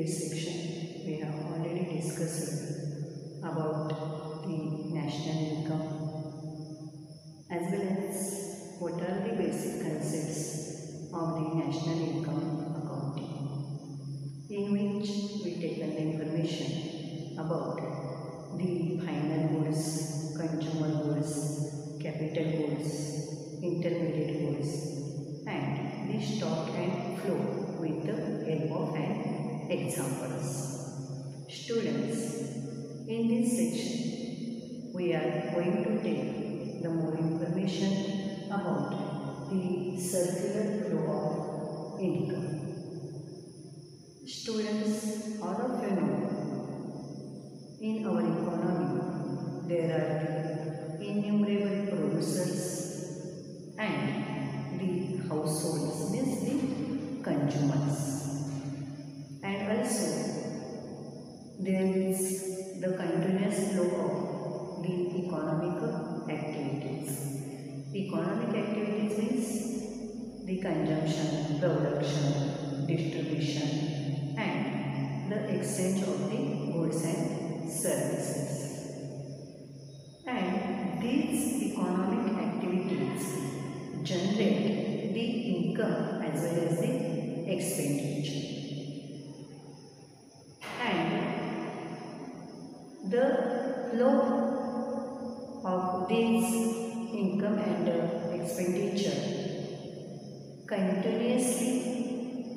previous section, we have already discussed about the national income as well as what are the basic concepts of the national income accounting, in which we taken the information about the final goods, consumer goods, capital goods, intermediate goods, and the stock and flow with the help of an examples. Students, in this section, we are going to take the more information about the circular flow of income. Students, all of you know, in our economy, there are innumerable producers and the households, means the consumers. Also, there is the continuous flow of the economic activities. Economic activities means the consumption, production, distribution and the exchange of the goods and services. And these economic activities generate the income as well as the expenditure. The flow of this income and uh, expenditure continuously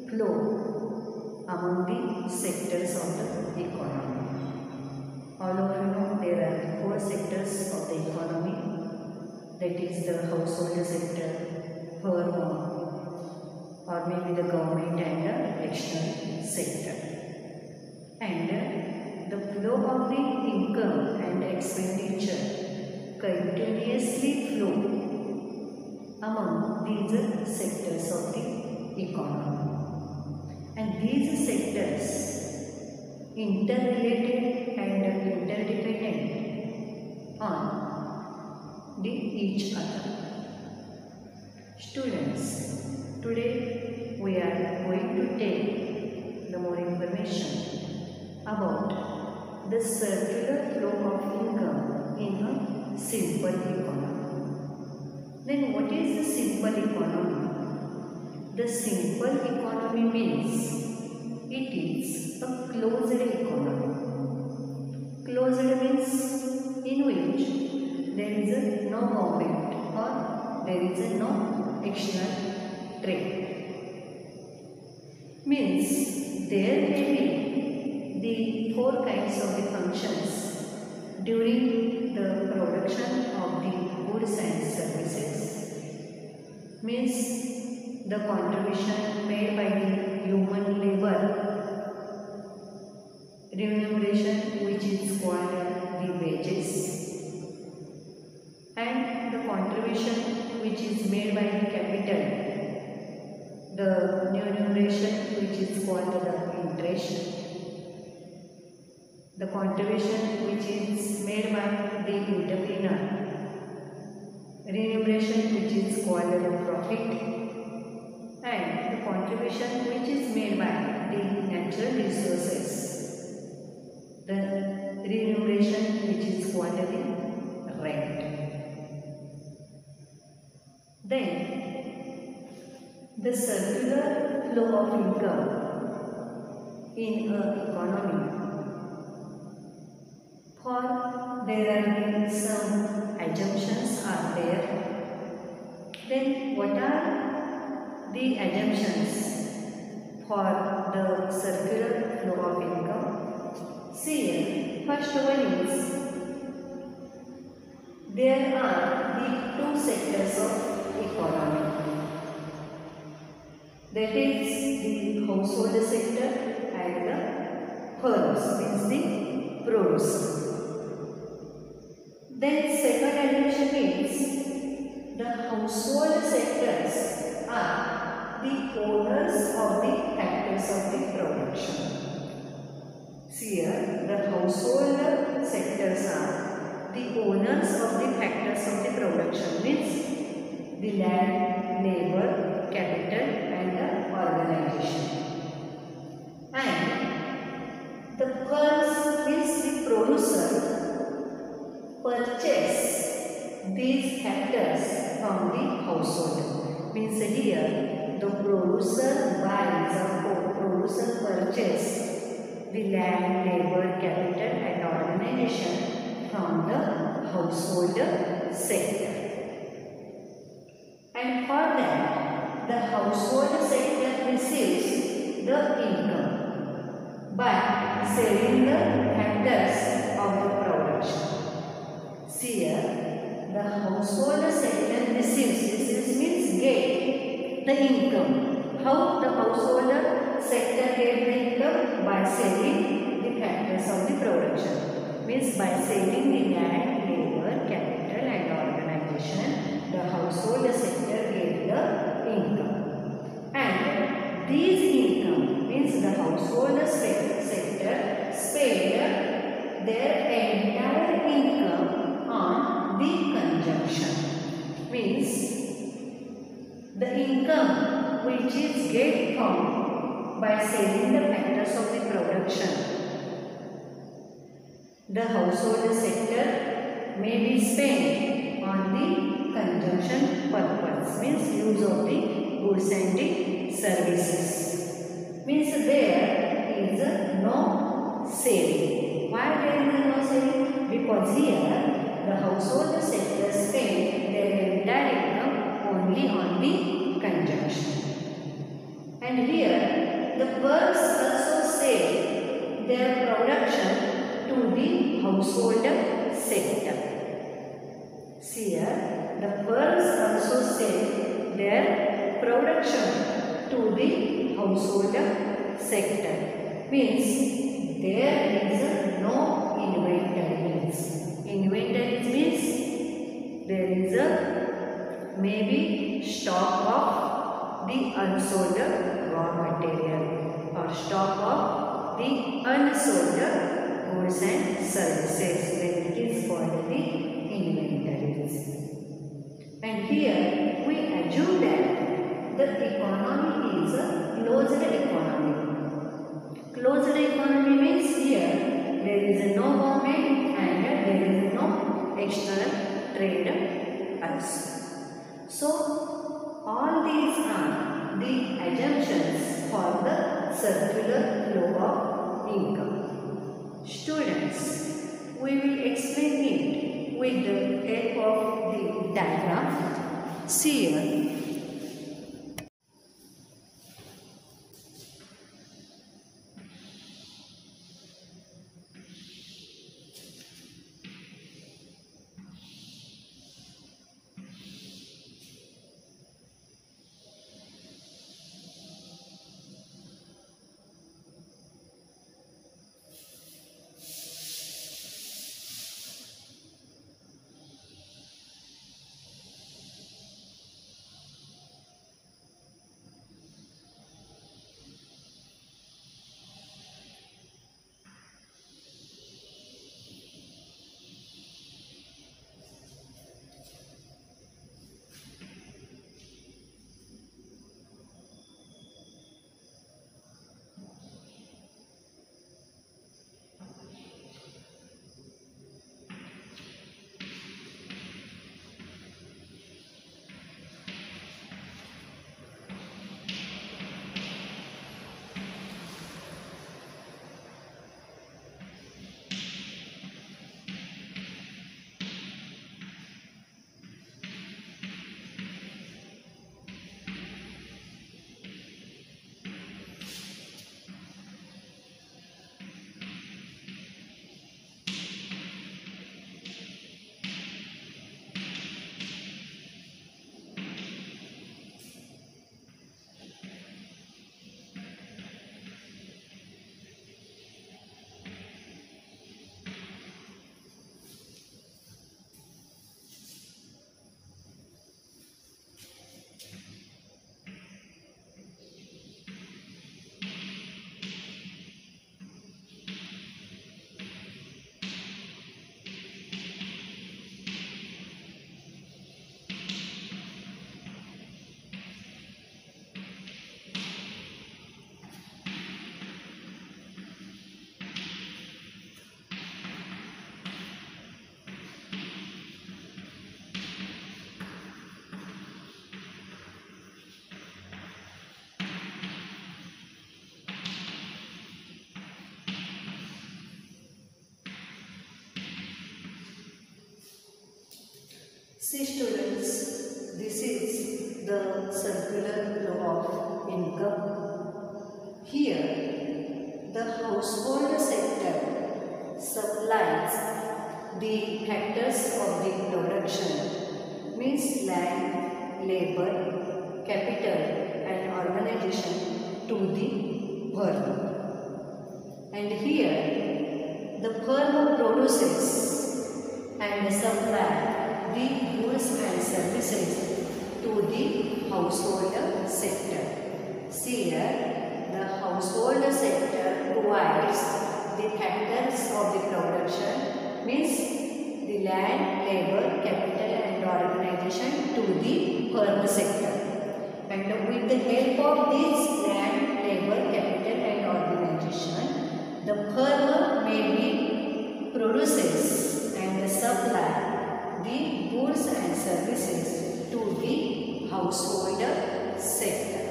flow among the sectors of the economy. All of you know there are four sectors of the economy that is the household sector, firm or maybe the government and the external sector. The income and expenditure continuously flow among these sectors of the economy. And these sectors interrelated and interdependent on the each other. Students, today we are going to take the more information about the circular flow of income in a simple economy. Then what is the simple economy? The simple economy means it is a closed economy. Closed means in which there is no movement or there is no external trade. Means there may be the four kinds of the functions during the production of the goods and services. Means the contribution made by the human labor. Remuneration which is called the wages. And the contribution which is made by the capital. The remuneration which is called the interest the contribution which is made by the entrepreneur remuneration which is called the profit and the contribution which is made by the natural resources the remuneration which is called the rent. Then the circular flow of income in an economy. For there are some assumptions are there. Then what are the assumptions for the circular flow of income? See first one is there are the two sectors of economy. That is the household sector and the firms means the Then second addition is the household sectors are the owners of the factors of the production. See here, the household sectors are the owners of the factors of the production means the land, labor, capital and the organization. And producer purchase these factors from the household. Means here the producer buys or producer purchase the land, labor, capital and organization from the household sector. And for that the household sector receives the income. But selling the factors of the production. See here, the household sector receives, receives means get the income. How the household sector get the income? By selling the factors of the production. Means by selling the land, labor, capital and organization, the household sector get the income. And these income means the get from by selling the factors of the production. The household sector may be spent on the consumption purpose means use of the goods and the services. Means there is no saving. Why there is no saving? Because here the household Here the firms also sell their production to the household sector. See here, the firms also sell their production to the household sector. Means there is no inventories. Inventories means there is a maybe stock of the unsold raw material or stock of the unsold goods and services when called the inventories. And here we assume that the economy is a closed economy. Closed economy means here there is no government and there is no external trade also. So all these are the assumptions for the circular flow of income. Students, we will explain it with the help of the diagram. See here. See students, this is the circular flow of income. Here, the household sector supplies the factors of the production, means land, labor, capital and organization to the firm. And here, the firm produces and supply the goods and services to the household sector. See here, the household sector provides the factors of the production means the land, labor, capital and organization to the firm sector. And with the help of this land, labor, capital and organization, the firm may be produces and supply the goods and services to the household sector.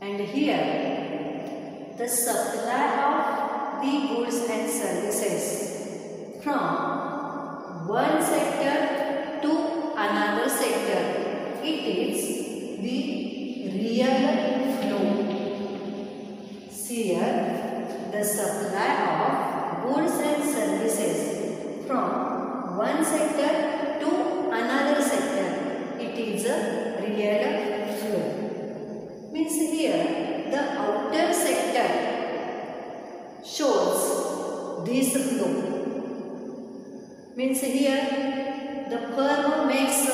And here, the supply of the goods and services from one sector to another sector. It is the real flow. See here, the supply of goods and services from one sector to another sector. It is a real flow. Means here the outer sector shows this flow. Means here the firm makes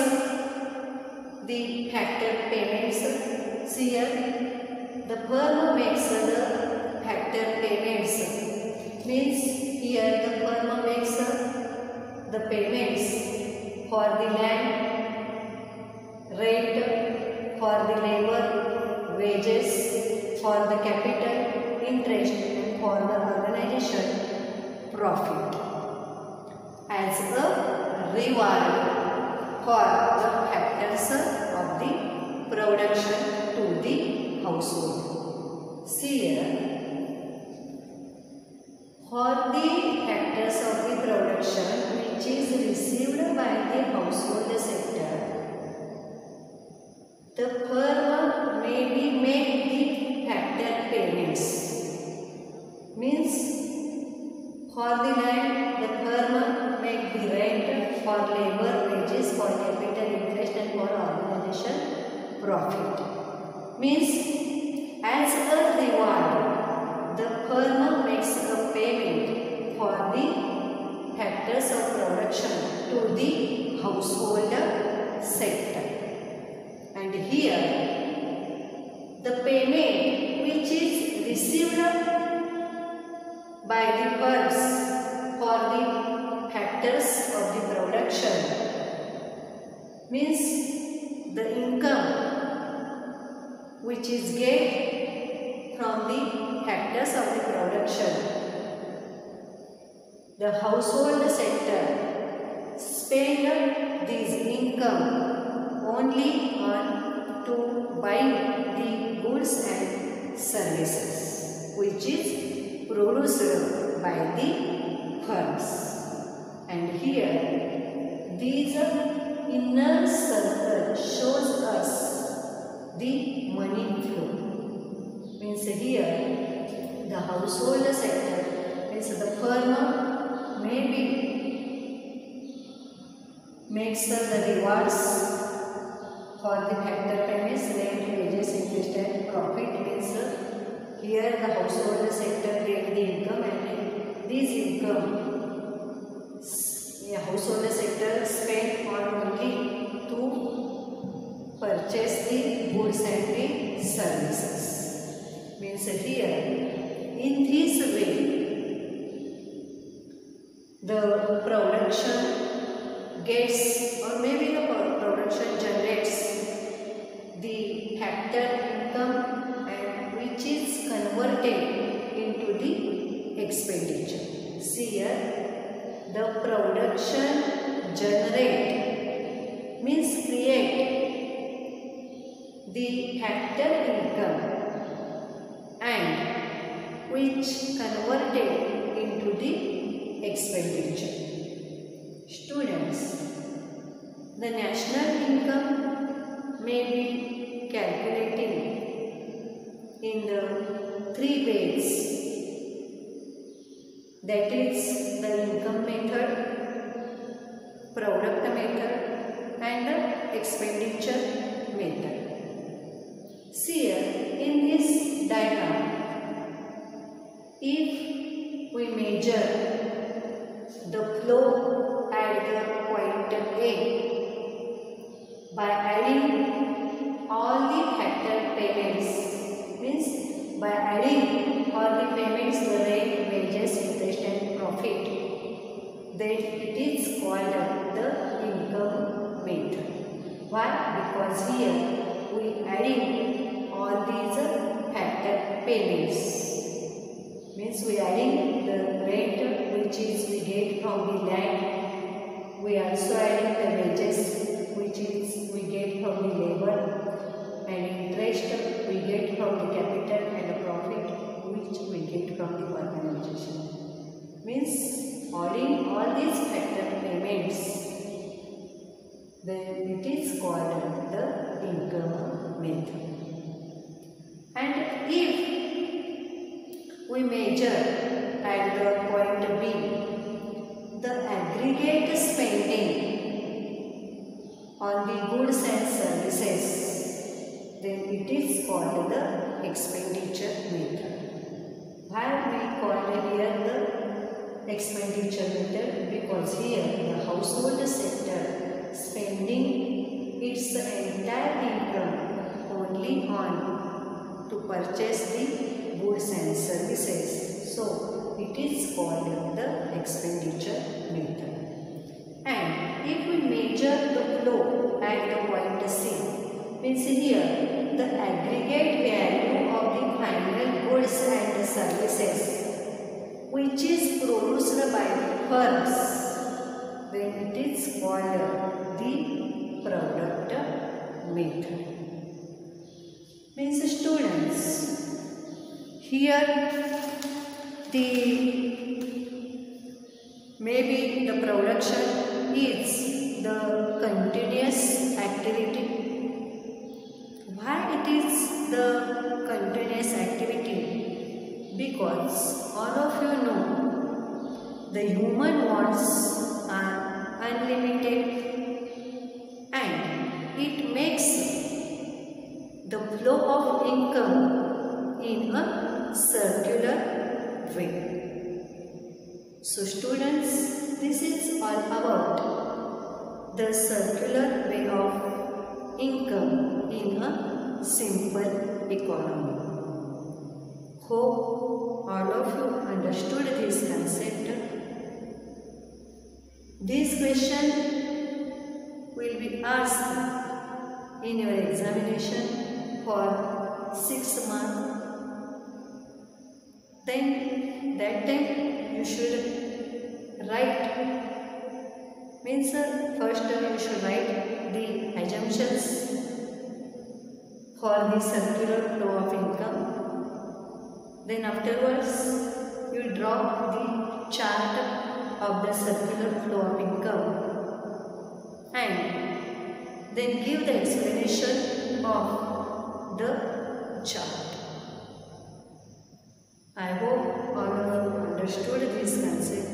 the factor payments. See here the firm makes the factor payments. Means here the firm makes the payments for the land, rent, for the labor, wages, for the capital, interest for the organization, profit. As a reward for the factors of the production to the profit. Means as a reward, the firm makes a payment for the factors of production to the household sector. And here, the payment which is received by the firms for the factors of the production means the income which is gained from the factors of the production the household sector spend this income only on to buy the goods and services which is produced by the firms. And here these inner circle shows us the money flow. Means here the household sector means the firm maybe makes the rewards for the factor payments, rent, wages, interest and profit means uh, here the household sector get the income and this income yeah, household sector spend on to purchase the goods and the services. Means here in this way the production gets or maybe the production generates the factor income and which is converted into the expenditure. See here, the production generate means the factor income and which converted into the expenditure. Students, The national income may be calculated in the three ways. That is the income method, product method and the expenditure method. Diagram, if we measure the flow at the point A by adding all the factor payments means by adding all the payments the rent wages interest and profit then it is called the income method why? Because here we adding all these factor payments means we are adding the rent which is we get from the land we are also adding the wages which is we get from the labor and interest we get from the capital and the profit which we get from the organization. Means adding all these factor payments then it is called the income method. If we measure at the point B the aggregate spending on the goods and services, then it is called the expenditure method. Why we call here the expenditure method? Because here the household sector spending its entire income only on to purchase the goods and services. So it is called the expenditure method. And if we measure the flow at the point C, means here the aggregate value of the final goods and services which is produced by the firms, then it is called the product method. Means students, here the maybe the production is the continuous activity. Why it is the continuous activity? Because all of you know the human wants are unlimited and it makes flow of income in a circular way. So students, this is all about the circular way of income in a simple economy. Hope all of you understood this concept. This question will be asked in your examination for 6 months. Then that time you should write. Means uh, first you should write the assumptions for the circular flow of income. Then afterwards you draw the chart of the circular flow of income. And then give the explanation of the chart. I hope all of you understood these concepts.